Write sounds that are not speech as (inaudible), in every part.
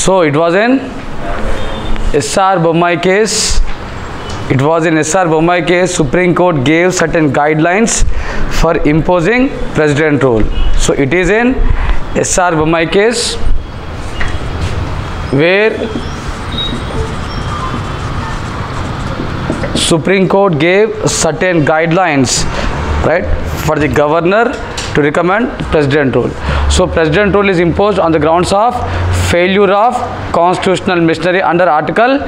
So it was in SR Bommai case. It was in SR Bommai case. Supreme Court gave certain guidelines for imposing president rule. So it is in SR Bommai case where Supreme Court gave certain guidelines, right, for the governor to recommend president rule. So president rule is imposed on the grounds of failure of constitutional machinery under Article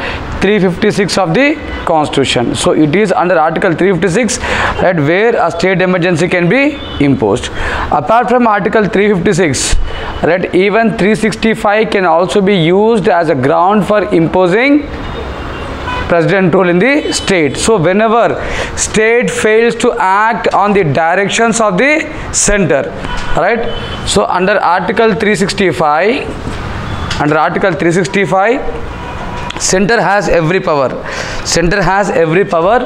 356 of the Constitution. So it is under Article 356 right, where a state emergency can be imposed. Apart from Article 356, right, even 365 can also be used as a ground for imposing president rule in the state. So whenever state fails to act on the directions of the center right? So under article 365 under article 365 center has every power. Center has every power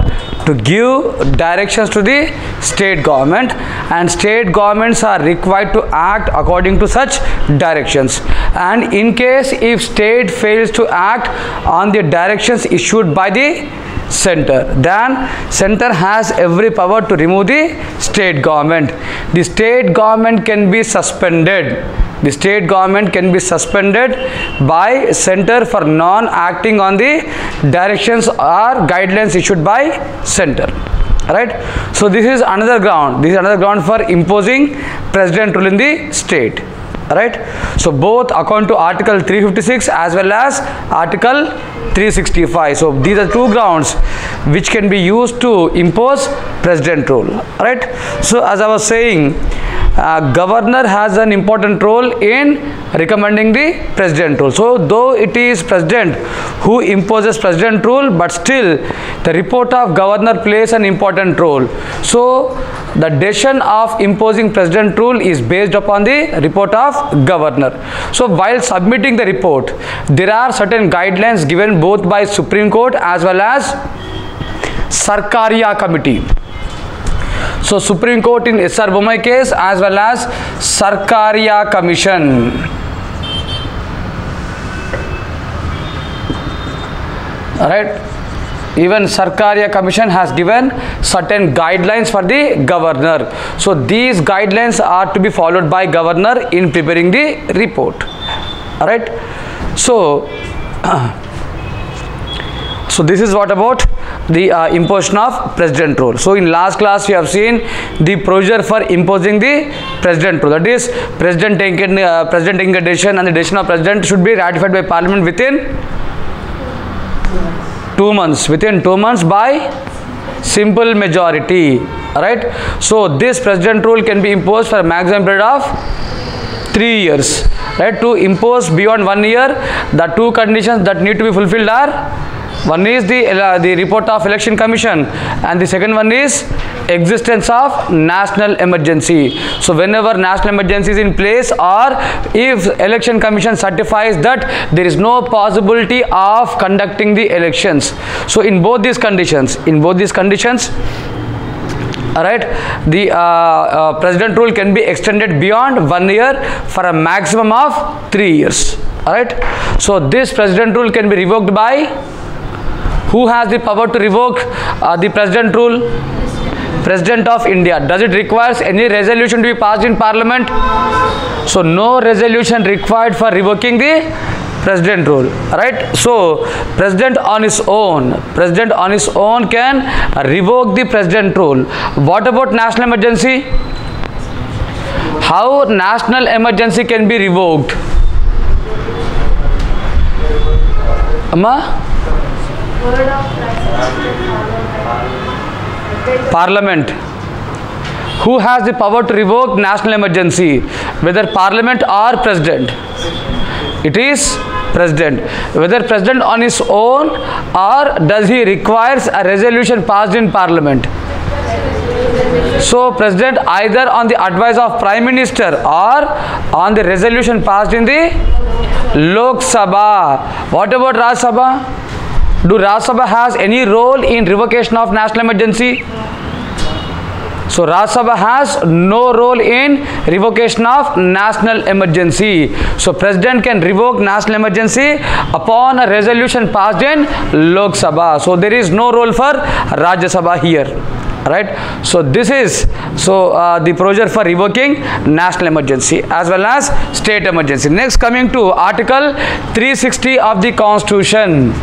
to give directions to the state government and state governments are required to act according to such directions. And in case if state fails to act on the directions issued by the center then center has every power to remove the state government. The state government can be suspended the state government can be suspended by center for non acting on the directions or guidelines issued by center. Right? So this is another ground. This is another ground for imposing president rule in the state. Right? So both according to article 356 as well as article 365 so these are two grounds which can be used to impose president rule. Right? So as i was saying uh, governor has an important role in recommending the president rule. So though it is president who imposes president rule but still the report of governor plays an important role. So the decision of imposing president rule is based upon the report of governor. So while submitting the report there are certain guidelines given both by supreme court as well as sarkaria committee so Supreme Court in SR case as well as Sarkaria Commission. Alright. Even Sarkaria Commission has given certain guidelines for the governor. So these guidelines are to be followed by governor in preparing the report. Alright. So (clears throat) so this is what about the uh, imposition of president rule so in last class we have seen the procedure for imposing the president rule that is president taking uh, president taking a decision and the decision of president should be ratified by parliament within two months. Within two months by simple majority. Right so this president rule can be imposed for a maximum period of three years. Right? To impose beyond one year the two conditions that need to be fulfilled are one is the uh, the report of election commission and the second one is existence of national emergency. So whenever national emergency is in place or if election commission certifies that there is no possibility of conducting the elections. So in both these conditions in both these conditions alright the uh, uh, president rule can be extended beyond one year for a maximum of three years alright. So this president rule can be revoked by who has the power to revoke uh, the president rule? President of india. Does it requires any resolution to be passed in parliament? So no resolution required for revoking the president rule right? So president on his own president on his own can revoke the president rule. What about national emergency? How national emergency can be revoked? Amma parliament. Who has the power to revoke national emergency whether parliament or president? It is president. Whether president on his own or does he requires a resolution passed in parliament? So president either on the advice of prime minister or on the resolution passed in the lok sabha. What about Rajya Sabha do Rajya Sabha has any role in revocation of national emergency So Rajya Sabha has no role in revocation of national emergency. So President can revoke national emergency upon a resolution passed in Lok Sabha. So there is no role for Rajya Sabha here. Right. So this is so uh, the procedure for revoking national emergency as well as state emergency. Next, coming to Article 360 of the Constitution.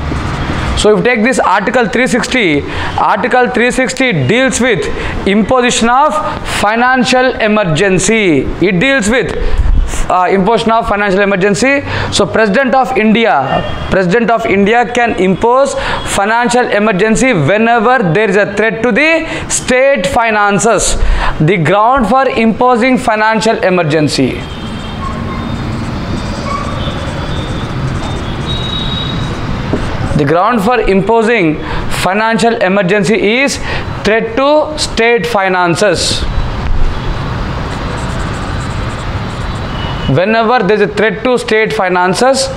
So if you take this article 360, article 360 deals with imposition of financial emergency. It deals with uh, imposition of financial emergency. So President of India, President of India can impose financial emergency whenever there is a threat to the state finances. The ground for imposing financial emergency. The ground for imposing financial emergency is threat to state finances. Whenever there is a threat to state finances,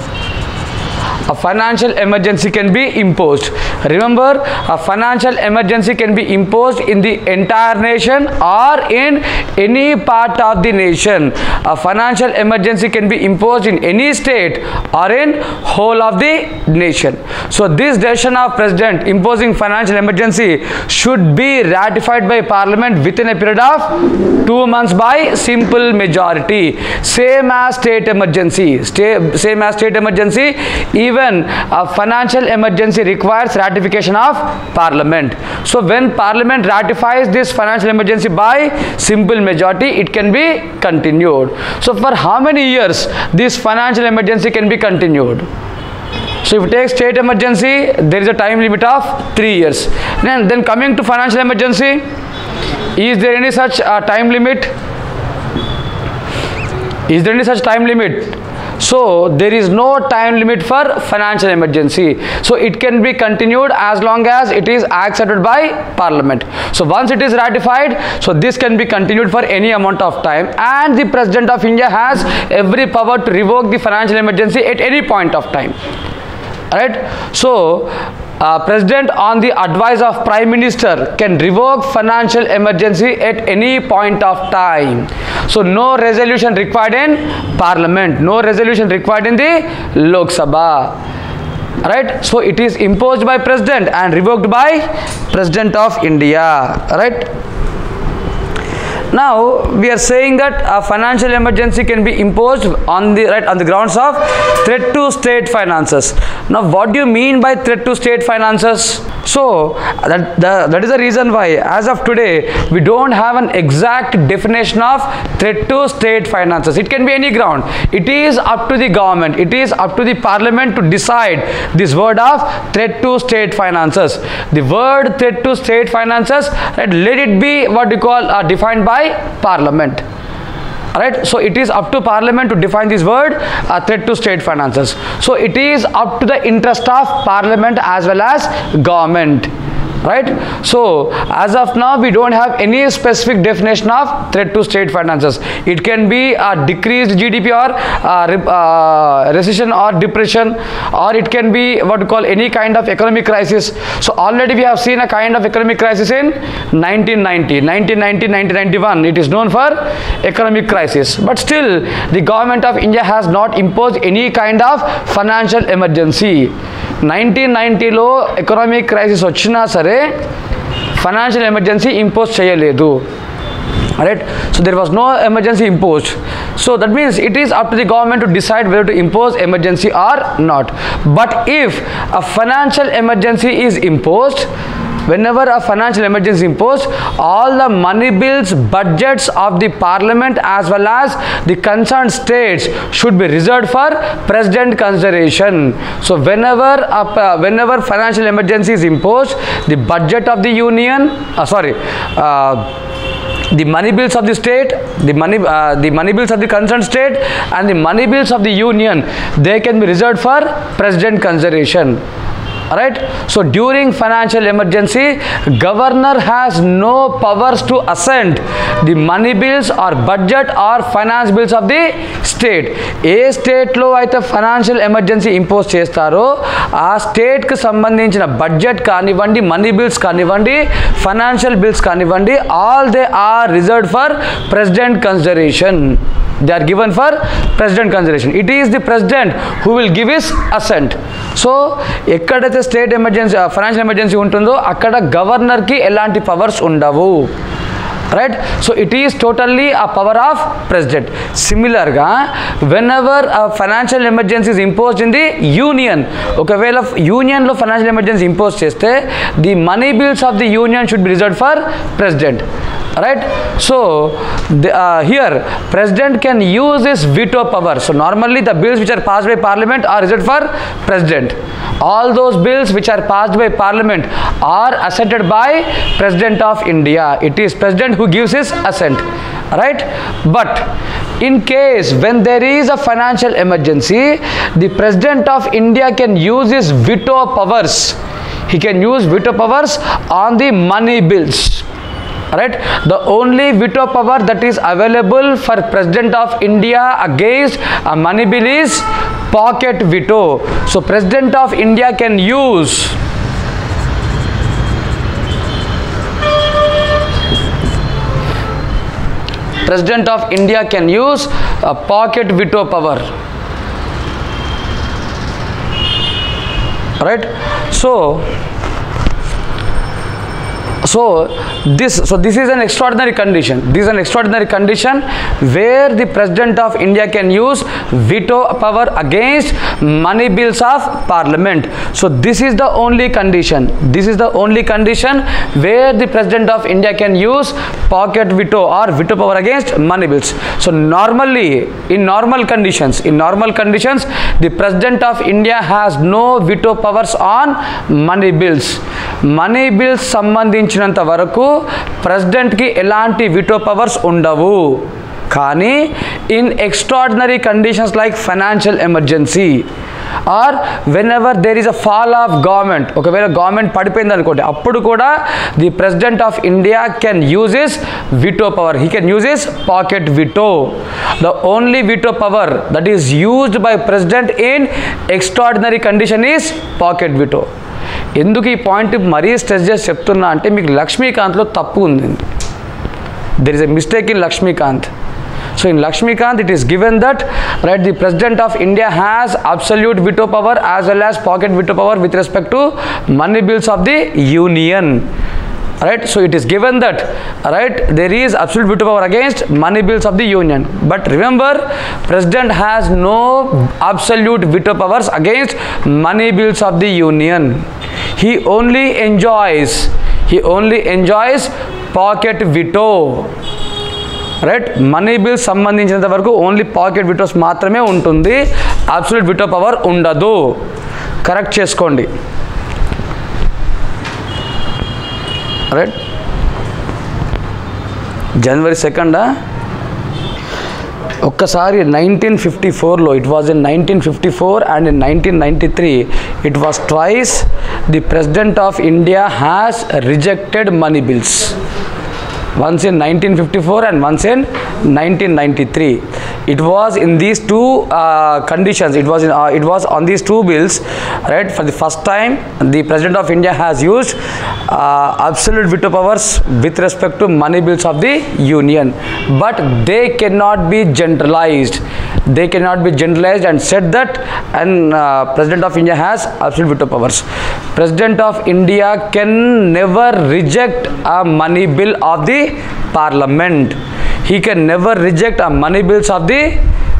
a financial emergency can be imposed. Remember, a financial emergency can be imposed in the entire nation or in any part of the nation. A financial emergency can be imposed in any state or in whole of the nation. So this decision of president imposing financial emergency should be ratified by parliament within a period of two months by simple majority. Same as state emergency. Same as state emergency. Even a financial emergency requires ratification of parliament. So when parliament ratifies this financial emergency by simple majority, it can be continued. So for how many years this financial emergency can be continued? So if you take state emergency, there is a time limit of three years. Then, then coming to financial emergency, is there any such uh, time limit? Is there any such time limit? So there is no time limit for financial emergency. So it can be continued as long as it is accepted by parliament. So once it is ratified, so this can be continued for any amount of time and the president of India has every power to revoke the financial emergency at any point of time right so uh, president on the advice of prime minister can revoke financial emergency at any point of time. So no resolution required in parliament no resolution required in the lok sabha. Right? So it is imposed by president and revoked by president of india. Right now we are saying that a financial emergency can be imposed on the right on the grounds of threat to state finances. Now what do you mean by threat to state finances? So that, that is the reason why as of today we don't have an exact definition of threat to state finances. It can be any ground. It is up to the government. It is up to the parliament to decide this word of threat to state finances. The word threat to state finances right, let it be what we call uh, defined by parliament right? So it is up to parliament to define this word uh, threat to state finances. So it is up to the interest of parliament as well as government right? So as of now we don't have any specific definition of threat to state finances. It can be a decreased gdp or uh, uh, recession or depression or it can be what we call any kind of economic crisis. So already we have seen a kind of economic crisis in 1990 1990 1991 it is known for economic crisis. But still the government of india has not imposed any kind of financial emergency nineteen నైంటీలో economic crisis వచ్చినా సరే financial emergency impose చేయలేదు right so there was no emergency imposed so that means it is up to the government to decide whether to impose emergency or not but if a financial emergency is imposed whenever a financial emergency is imposed all the money bills budgets of the parliament as well as the concerned states should be reserved for president consideration. So whenever a, uh, whenever financial emergency is imposed the budget of the union uh, sorry uh, the money bills of the state the money uh, the money bills of the concerned state and the money bills of the union they can be reserved for president consideration right so during financial emergency governor has no powers to assent the money bills or budget or finance bills of the state. ఏ స్టేట్లో అయితే financial emergency impose చేస్తారో ఆ స్టేట్కి సంబంధించిన budget కానివ్వండి money bills కానివ్వండి financial bills కానివ్వండి all they are reserved for president consideration they are given for president consideration it is the president who will give his assent so ఎక్కడైతే state emergency financial emergency ఉంటుందో అక్కడ గవర్నర్కి ఎలాంటి powers ఉండవు. Right so it is totally a power of president సిమిలర్గా whenever financial emergencies impose in the union ఒకవేళ యూనియన్లో financial emergency impose చేస్తే the money bills of the union should be reserve for president right? So the, uh, here president can use his veto power. So normally the bills which are passed by parliament are reserved for president. All those bills which are passed by parliament are assented by president of india. It is president who gives his assent. Right? But in case when there is a financial emergency the president of india can use his veto powers. He can use veto powers on the money bills right the only veto power that is available for president of india against uh, a money bill is pocket veto. So president of india can use president of india can use a pocket veto power. Right so so this so this is an extraordinary condition. This is an extraordinary condition where the president of india can use veto power against money bills of parliament. So this is the only condition. This is the only condition where the president of india can use pocket veto or veto power against money bills. So normally in normal conditions in normal conditions the president of india has no veto powers on money bills. Money bills సంబంధించినంత వరకు ప్రెసిడెంట్కి ఎలాంటి veto powers ఉండవు. కానీ in extraordinary conditions like financial emergency or whenever there is a fall of government ఒకవేళ government పడిపోయింది అనుకోండి అప్పుడు కూడా the president of India can use his veto power he can use his pocket veto the only veto power that is used by president in extraordinary condition is pocket veto ఎందుకు ఈ point మరీ stress చేసి చెప్తున్నా అంటే మీకు లక్ష్మీకాంత్లో తప్పు ఉంది there is a mistake in Lakshmikanth so in Lakshmikanth it is given that right the president of India has absolute veto power as well as pocket veto power with respect to money bills of the union right so it is given that right there is absolute veto power against money bills of the union but remember president has no absolute veto powers against money bills of the union He only enjoys he only enjoys pocket veto right money bills సంబంధించినంత వరకు only pocket విటోస్ మాత్రమే ఉంటుంది. Absolute veto power ఉండదు. Correct చేసుకోండి. Right జనవరి సెకండా ఒక్కసారి nineteen fifty ఫోర్లో it was in nineteen fifty four and in nineteen ninety three it was twice the president of india has rejected money bills. Once in 1954 and once in 1993 it was in these two uh, conditions. It was in, uh, it was on these two bills right? For the first time the president of india has used uh, absolute veto powers with respect to money bills of the union. But they cannot be generalized. They cannot be generalized and said that and uh, president of india has absolute veto powers. President of india can never reject a money bill of the parliament he can never reject a money bills of the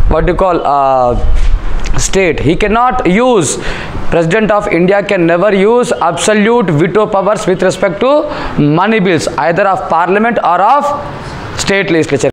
what you call uh, state? He cannot use president of india can never use absolute veto powers with respect to money bills either of parliament or of state legislature